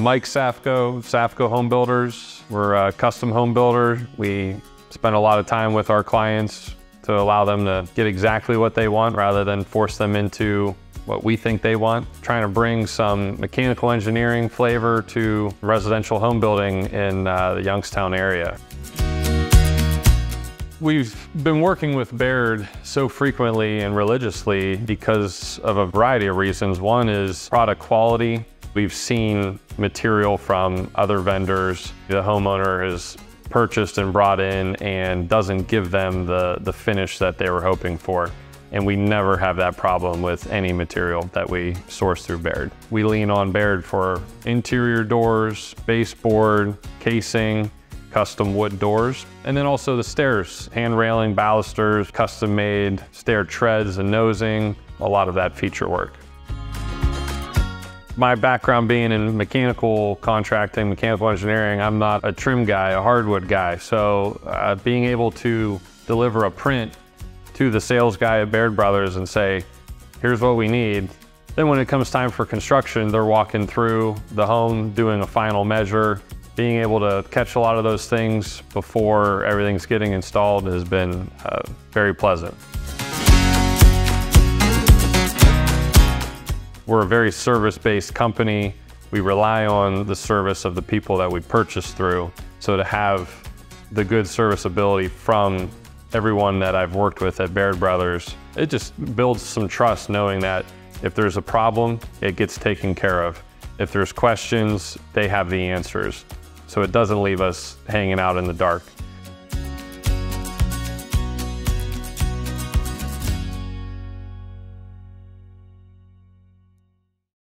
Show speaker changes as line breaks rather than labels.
Mike Savko, Savko Home Builders. We're a custom home builder. We spend a lot of time with our clients to allow them to get exactly what they want rather than force them into what we think they want. Trying to bring some mechanical engineering flavor to residential home building in uh, the Youngstown area. We've been working with Baird so frequently and religiously because of a variety of reasons. One is product quality. We've seen material from other vendors. The homeowner has purchased and brought in and doesn't give them the, the finish that they were hoping for. And we never have that problem with any material that we source through Baird. We lean on Baird for interior doors, baseboard, casing, custom wood doors. And then also the stairs, hand railing, balusters, custom made stair treads and nosing, a lot of that feature work. My background being in mechanical contracting, mechanical engineering, I'm not a trim guy, a hardwood guy. So uh, being able to deliver a print to the sales guy at Baird Brothers and say, here's what we need. Then when it comes time for construction, they're walking through the home, doing a final measure, being able to catch a lot of those things before everything's getting installed has been uh, very pleasant. We're a very service-based company. We rely on the service of the people that we purchase through. So to have the good serviceability from everyone that I've worked with at Baird Brothers, it just builds some trust knowing that if there's a problem, it gets taken care of. If there's questions, they have the answers so it doesn't leave us hanging out in the dark.